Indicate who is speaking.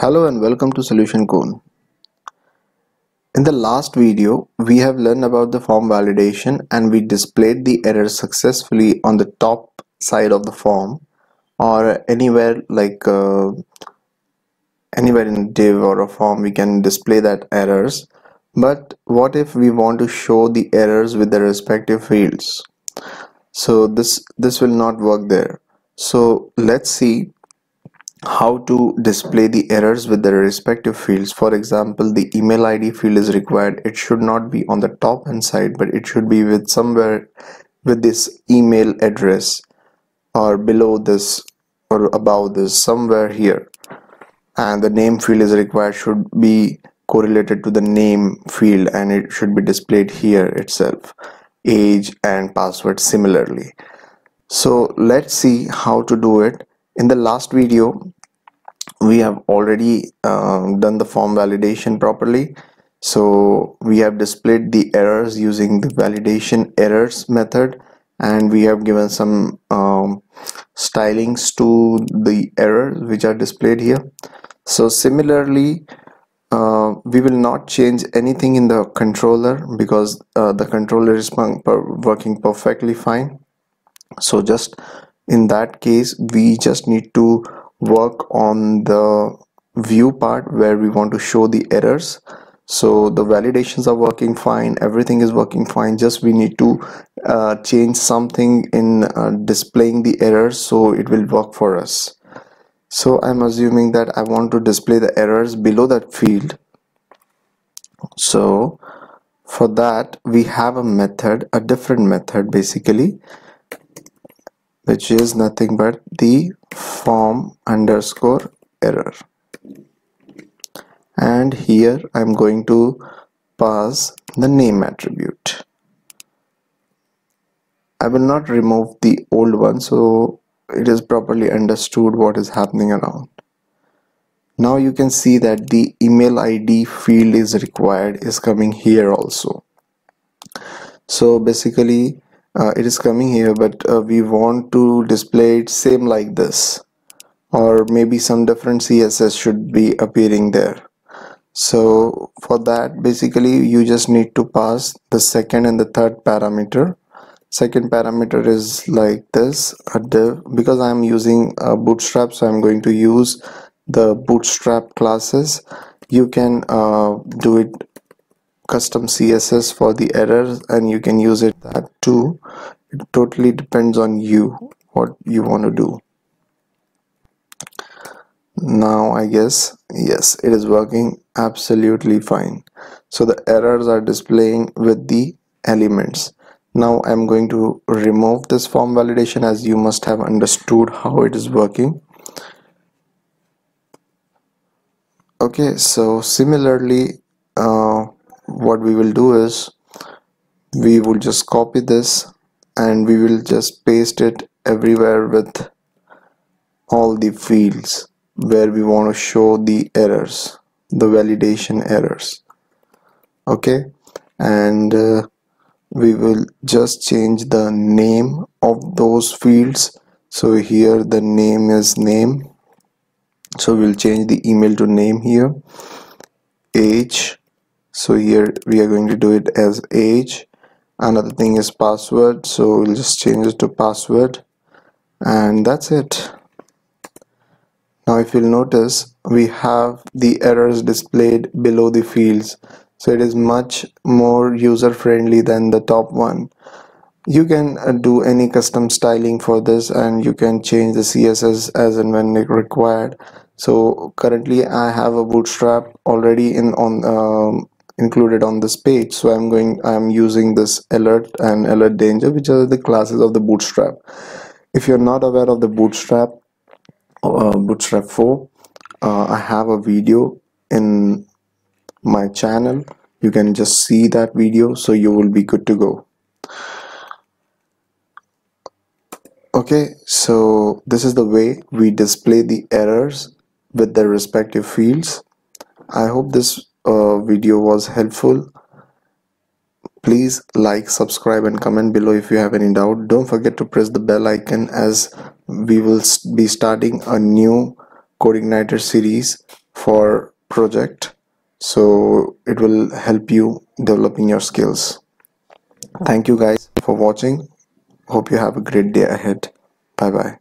Speaker 1: Hello and welcome to Solution Cone. In the last video, we have learned about the form validation and we displayed the error successfully on the top side of the form or anywhere like uh, anywhere in a div or a form we can display that errors. But what if we want to show the errors with the respective fields? So this this will not work there. So let's see how to display the errors with the respective fields. For example the email id field is required. It should not be on the top hand side but it should be with somewhere with this email address or below this or above this somewhere here. And the name field is required should be correlated to the name field and it should be displayed here itself. Age and password similarly. So let's see how to do it in the last video we have already uh, done the form validation properly. So we have displayed the errors using the validation errors method and we have given some um, stylings to the errors which are displayed here. So similarly uh, we will not change anything in the controller because uh, the controller is working perfectly fine. So just in that case we just need to work on the view part where we want to show the errors. So the validations are working fine everything is working fine just we need to uh, change something in uh, displaying the errors so it will work for us. So I'm assuming that I want to display the errors below that field. So for that we have a method a different method basically which is nothing but the form underscore error. And here I'm going to pass the name attribute. I will not remove the old one so it is properly understood what is happening around. Now you can see that the email ID field is required is coming here also. So basically uh, it is coming here but uh, we want to display it same like this. Or maybe some different css should be appearing there. So for that basically you just need to pass the second and the third parameter. Second parameter is like this a div because i'm using a bootstrap so i'm going to use the bootstrap classes. You can uh, do it custom css for the errors and you can use it that too. It totally depends on you what you want to do. Now I guess yes it is working absolutely fine. So the errors are displaying with the elements. Now I'm going to remove this form validation as you must have understood how it is working. Okay so similarly what we will do is we will just copy this and we will just paste it everywhere with all the fields where we want to show the errors the validation errors. Okay? And uh, we will just change the name of those fields. So here the name is name. So we'll change the email to name here. Age so here we are going to do it as age. Another thing is password. So we'll just change it to password. And that's it. Now if you'll notice we have the errors displayed below the fields. So it is much more user friendly than the top one. You can uh, do any custom styling for this and you can change the css as and when required. So currently i have a bootstrap already in on um, included on this page. So i'm going i'm using this alert and alert danger which are the classes of the bootstrap. If you're not aware of the bootstrap uh, bootstrap 4 uh, i have a video in my channel. You can just see that video so you will be good to go. Okay so this is the way we display the errors with the respective fields. I hope this Uh, video was helpful. Please like subscribe and comment below if you have any doubt. Don't forget to press the bell icon as we will be starting a new CodeIgniter series for project. So it will help you developing your skills. Thank you guys for watching. Hope you have a great day ahead. Bye bye